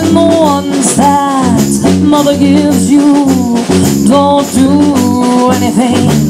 than the ones that mother gives you. Don't do anything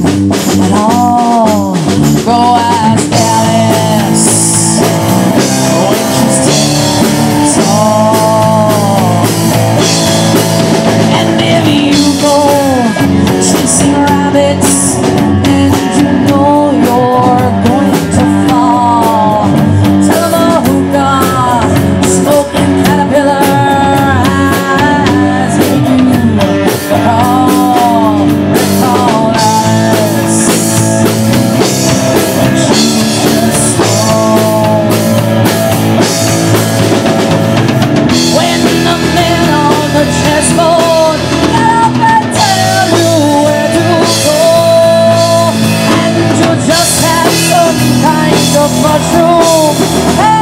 up mushroom. Hey!